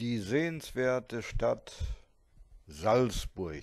Die sehenswerte Stadt Salzburg.